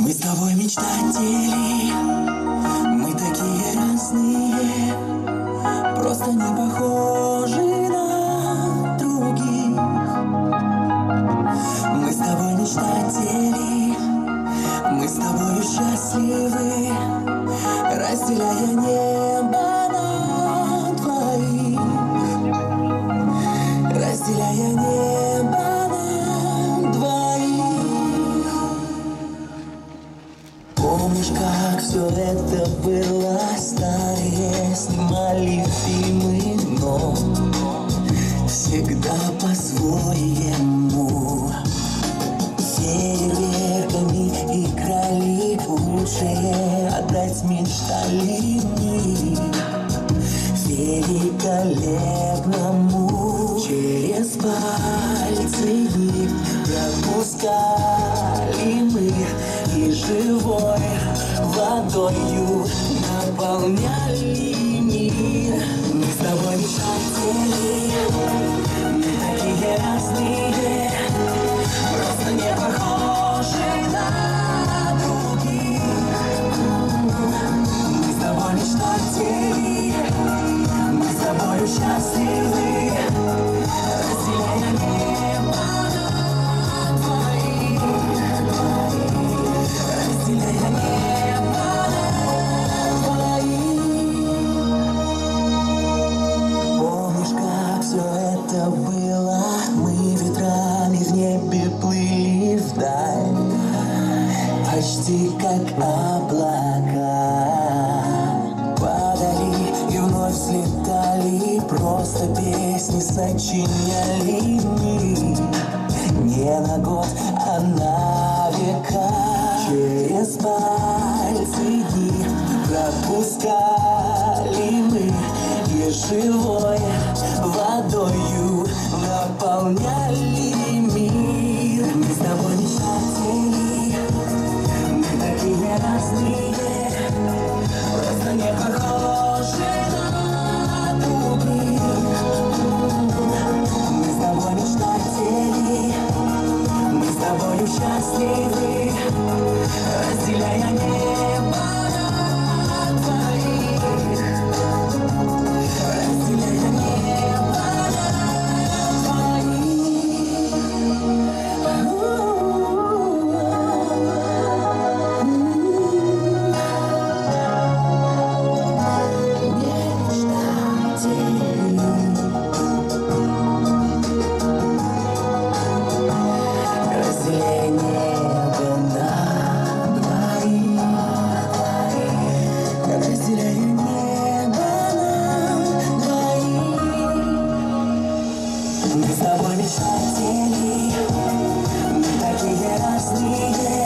Мы с тобой мечтатели, мы такие разные, просто не похожи на других. Мы с тобой мечтатели, мы с тобой счастливы, разделяя небо как все это было старые Снимали фильмы, но Всегда по-своему. Фейерверками играли Лучшее отдать мечтали мы. Великолепному Через пальцы дни пропускали мы. И живой водою наполняли мир. Мы с тобой мечтатели, мы такие разные. Просто не похожи на других. Мы с тобой мечтатели, мы с тобой счастливы Почти как облака. Падали и вновь взлетали Просто песни сочиняли мы. Не на год, а на века. Через пальцы дни пропускали мы. И живой водою наполняли счастливы, разделяя небо Мы с тобой мечтатели Мы такие разные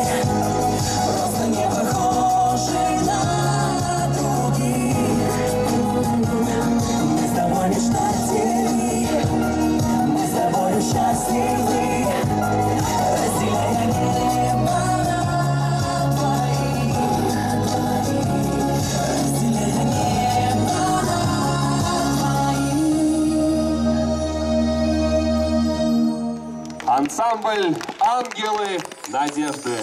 Ансамбль «Ангелы надежды».